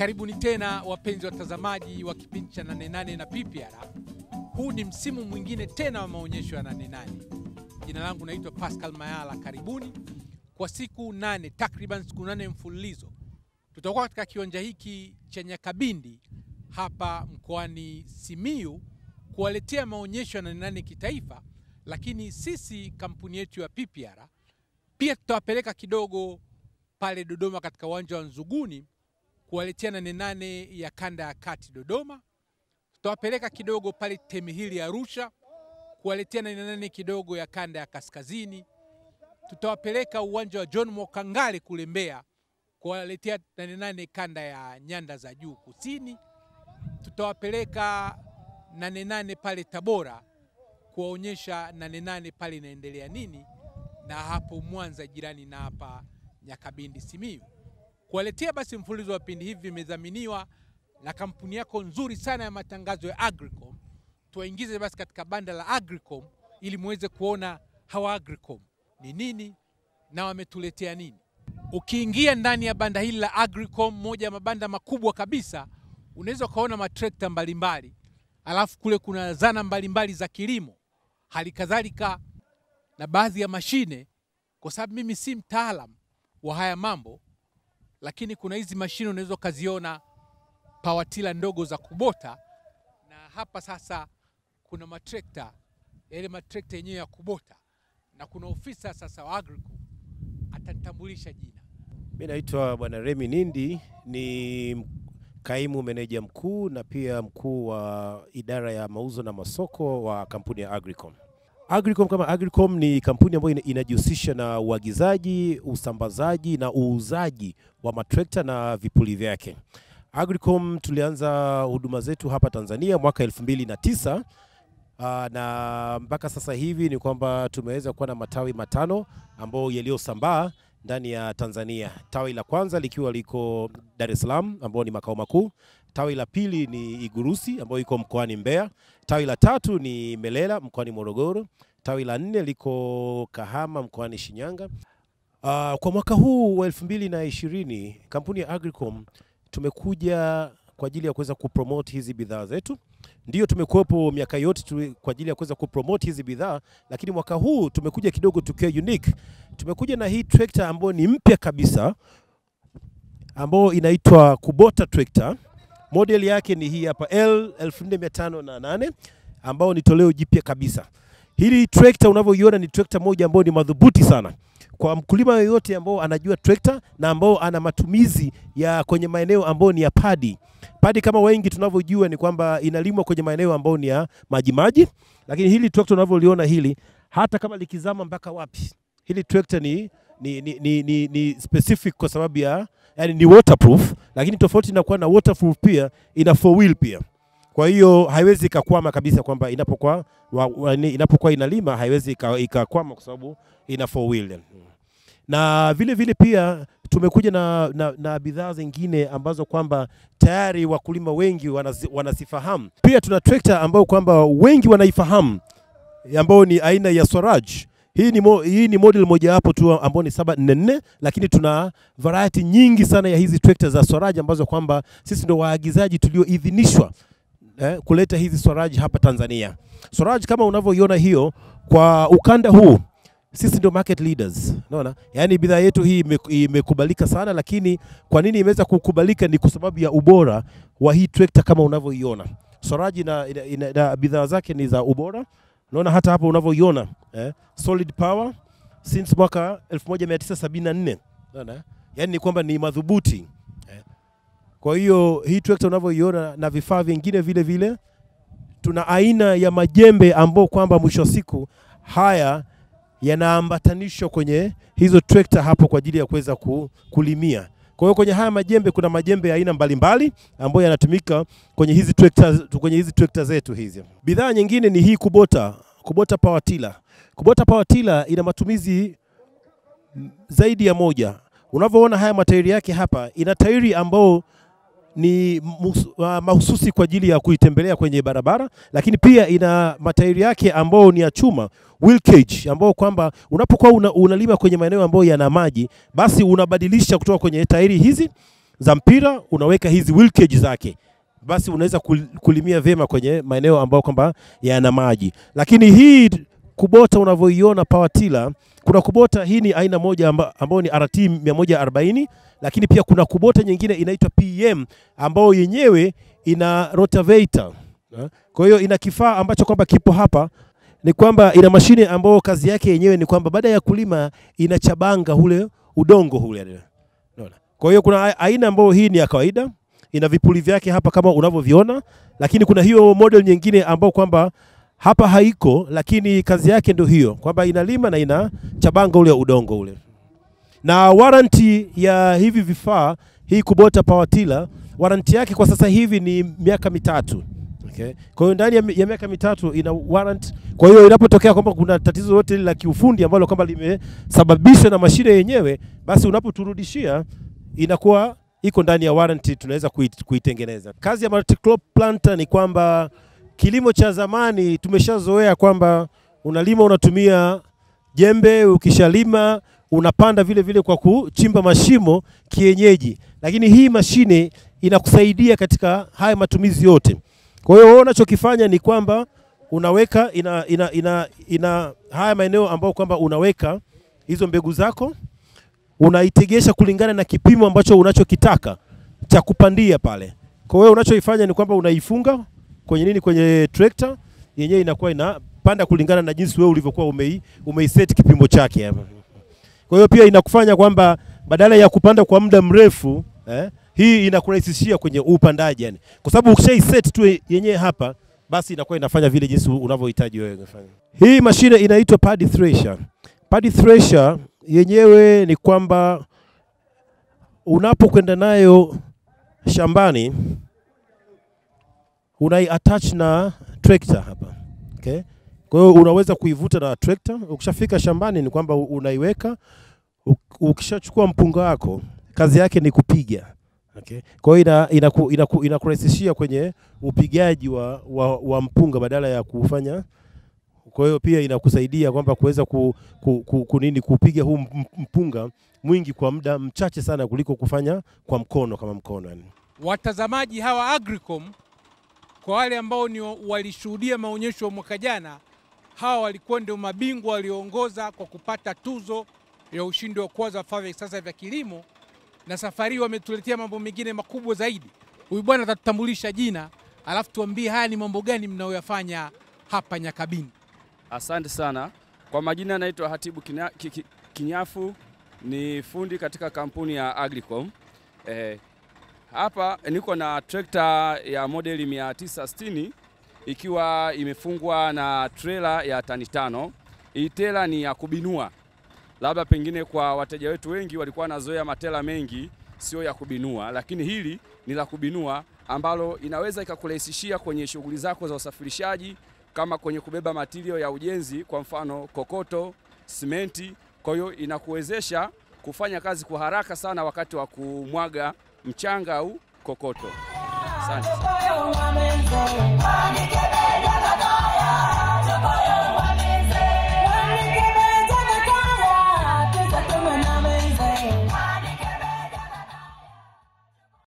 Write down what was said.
Karibuni tena wapenzi watazamaji wa kipindi cha Nane Nane na PPR. Huu ni msimu mwingine tena wa maonyesho ya Nane Nane. Jina langu naitwa Pascal Mayala. Karibuni kwa siku nane, takriban siku nane mfululizo, tutakuwa katika kiwanja hiki cha Nyakabindi hapa mkoani Simiyu kuwaletea maonyesho ya Nane Nane kitaifa, lakini sisi kampuni yetu ya PPR pia tutawapeleka kidogo pale Dodoma katika uwanja wa Nzuguni kuwaletea Nane Nane ya kanda ya kati Dodoma. Tutawapeleka kidogo pale Temihili Arusha kuwaletea Nane Nane kidogo ya kanda ya kaskazini. Tutawapeleka uwanja wa John Mokangale kule Mbeya kuwaletea Nane Nane kanda ya nyanda za juu kusini. Tutawapeleka Nane Nane pale Tabora kuwaonyesha Nane Nane pale inaendelea nini, na hapo Mwanza jirani na hapa Nyakabindi Simiyu kuwaletea basi mfululizo wa vipindi hivi vimedhaminiwa na kampuni yako nzuri sana ya matangazo ya Agricom. Tuwaingize basi katika banda la Agricom ili muweze kuona hawa Agricom ni nini na wametuletea nini. Ukiingia ndani ya banda hili la Agricom, moja ya mabanda makubwa kabisa, unaweza ukaona matrekta mbalimbali, alafu kule kuna zana mbalimbali za kilimo, hali kadhalika na baadhi ya mashine. Kwa sababu mimi si mtaalam wa haya mambo, lakini kuna hizi mashine unaweza ukaziona pawatila ndogo za kubota, na hapa sasa kuna matrekta yale matrekta yenyewe ya kubota, na kuna ofisa sasa wa agriku atanitambulisha jina. Mi naitwa Bwana Remi Nindi, ni kaimu meneja mkuu na pia mkuu wa idara ya mauzo na masoko wa kampuni ya Agricom. Agricom kama Agricom ni kampuni ambayo inajihusisha na uagizaji, usambazaji na uuzaji wa matrekta na vipuli vyake. Agricom tulianza huduma zetu hapa Tanzania mwaka 2009 na, na mpaka sasa hivi ni kwamba tumeweza kuwa na matawi matano ambayo yaliyosambaa ndani ya Tanzania. Tawi la kwanza likiwa liko Dar es Salaam ambao ni makao makuu. Tawi la pili ni Igurusi ambayo iko mkoani Mbeya. Tawi la tatu ni Melela mkoani Morogoro. Tawi la nne liko Kahama mkoani Shinyanga. Uh, kwa mwaka huu wa 2020 kampuni ya Agricom tumekuja kwa ajili ya kuweza kupromote hizi bidhaa zetu. Ndio tumekuwepo miaka yote tu kwa ajili ya kuweza kupromote hizi bidhaa, lakini mwaka huu tumekuja kidogo tukiwa unique. Tumekuja na hii trekta ambayo ni mpya kabisa ambayo inaitwa Kubota trekta. Model yake ni hii hapa L 2508 ambayo ni toleo jipya kabisa. Hili trekta unavyoiona ni trekta moja ambayo ni madhubuti sana kwa mkulima yoyote ambao anajua trekta na ambao ana matumizi ya kwenye maeneo ambayo ni ya padi. Padi kama wengi tunavyojua ni kwamba inalimwa kwenye maeneo ambayo ni ya maji maji, lakini hili trekta unavyoliona hili, hata kama likizama mpaka wapi, hili trekta ni, ni, ni, ni, ni, ni specific kwa sababu ya yani ni waterproof, lakini tofauti inakuwa na waterproof pia ina four wheel pia kwa hiyo haiwezi ikakwama kabisa kwamba inapokuwa wa, wa, inapokuwa inalima haiwezi ikakwama kwa sababu ina four wheel. Na vile vile pia tumekuja na, na, na bidhaa zingine ambazo kwamba tayari wakulima wengi wanazi, wanazifahamu. Pia tuna trekta ambayo kwamba wengi wanaifahamu ambayo ni aina ya Swaraj. Hii ni, mo, hii ni model mojawapo tu ambayo ni 744 lakini tuna variety nyingi sana ya hizi trekta za Swaraj ambazo kwamba sisi ndo waagizaji tulioidhinishwa eh, kuleta hizi swaraji hapa Tanzania. Swaraji kama unavyoiona hiyo kwa ukanda huu sisi ndio market leaders, unaona? Yaani bidhaa yetu hii ime- imekubalika sana, lakini kwa nini imeweza kukubalika? Ni kwa sababu ya ubora wa hii trekta kama unavyoiona. Swaraji na, na, na, bidhaa zake ni za ubora. Unaona hata hapo unavyoiona eh, solid power since mwaka 1974 unaona? Yaani ni kwamba ni madhubuti. Kwa hiyo hii trekta unavyoiona na vifaa vingine vile vile, tuna aina ya majembe ambao kwamba mwisho wa siku haya yanaambatanishwa kwenye hizo trekta hapo kwa ajili ya kuweza kulimia. Kwa hiyo kwenye haya majembe kuna majembe ya aina mbalimbali ambayo yanatumika kwenye hizi trekta, kwenye hizi trekta zetu hizi. Bidhaa nyingine ni hii Kubota, Kubota Power Tiller. Kubota Power Tiller ina matumizi zaidi ya moja. Unavyoona haya matairi yake hapa, ina tairi ambao ni uh, mahususi kwa ajili ya kuitembelea kwenye barabara, lakini pia ina matairi yake ambayo ni ya chuma wheel cage, ambao kwamba unapokuwa una, unalima kwenye maeneo ambayo yana maji, basi unabadilisha kutoka kwenye tairi hizi za mpira, unaweka hizi wheel cage zake, basi unaweza kulimia vyema kwenye maeneo ambayo kwamba yana maji. Lakini hii kubota unavyoiona pawatila, kuna kubota hii ni aina moja ambayo ni RT 140 lakini pia kuna kubota nyingine inaitwa PM ambayo yenyewe ina rotavator. eh. Kwa hiyo ina kifaa ambacho kwamba kipo hapa ni kwamba ina mashine ambayo kazi yake yenyewe ni kwamba baada ya kulima inachabanga ule udongo ule. Kwa hiyo kuna aina ambayo hii ni ya kawaida, ina vipuli vyake hapa kama unavyoviona, lakini kuna hiyo model nyingine ambayo kwamba hapa haiko, lakini kazi yake ndio hiyo kwamba inalima na ina chabanga ule udongo ule. Na warranty ya hivi vifaa hii Kubota tiller, warranty yake kwa sasa hivi ni miaka mitatu. Okay. Kwa hiyo ndani ya, miaka mitatu ina warrant. Kwa hiyo inapotokea kwamba kuna tatizo lote la kiufundi ambalo kwamba limesababishwa na mashine yenyewe, basi unapoturudishia inakuwa iko ndani ya warranty, tunaweza kuitengeneza. Kazi ya multi-crop planter ni kwamba kilimo cha zamani tumeshazoea kwamba unalima unatumia jembe, ukishalima unapanda vile vile kwa kuchimba mashimo kienyeji, lakini hii mashine inakusaidia katika haya matumizi yote. Kwa hiyo wewe unachokifanya ni kwamba unaweka ina, ina, ina, ina haya maeneo ambayo kwamba unaweka hizo mbegu zako unaitegesha kulingana na kipimo ambacho unachokitaka cha kupandia pale. Kwa hiyo unachoifanya ni kwamba unaifunga kwenye nini, kwenye trekta yenyewe inakuwa inapanda kulingana na jinsi wewe ulivyokuwa umei, umeiset kipimo chake hapa. Kwa hiyo pia inakufanya kwamba badala ya kupanda kwa muda mrefu eh, hii inakurahisishia kwenye upandaji yani, kwa sababu ukishaiset tu yenyewe hapa, basi inakuwa inafanya vile jinsi unavyohitaji wewe kufanya. Hii mashine inaitwa pad thresher. Pad thresher yenyewe ni kwamba unapokwenda nayo shambani unai attach na trekta hapa okay? Kwa hiyo unaweza kuivuta na trekta. Ukishafika shambani ni kwamba unaiweka, ukishachukua mpunga wako kazi yake ni kupiga okay? Kwa hiyo ina, inaku, inaku, inakurahisishia kwenye upigaji wa, wa, wa mpunga badala ya kufanya kwa hiyo pia inakusaidia kwamba kuweza ku, ku, ku, ku, nini kupiga huu mpunga mwingi kwa muda mchache sana kuliko kufanya kwa mkono kama mkono yani. Watazamaji hawa Agricom, kwa wale ambao ni walishuhudia maonyesho ya mwaka jana, hawa walikuwa ndio mabingwa walioongoza kwa kupata tuzo ya ushindi wa kwanza wa vifaa vya kisasa vya kilimo, na safari hii wametuletea mambo mengine makubwa zaidi. Huyu bwana atatutambulisha jina, alafu tuambie haya ni mambo gani mnayoyafanya hapa Nyakabini. Asante sana. Kwa majina naitwa Hatibu Kinya- Ki- Ki- Kinyafu, ni fundi katika kampuni ya Agricom. Eh, hapa niko na trekta ya modeli 960 ikiwa imefungwa na trela ya tani tano. Hii tela ni ya kubinua, labda pengine kwa wateja wetu wengi walikuwa wanazoea matela mengi sio ya kubinua, lakini hili ni la kubinua ambalo inaweza ikakurahisishia kwenye shughuli zako za usafirishaji kama kwenye kubeba matirio ya ujenzi, kwa mfano kokoto, simenti. Kwa hiyo inakuwezesha kufanya kazi kwa haraka sana wakati wa kumwaga mchanga au kokoto. Asante.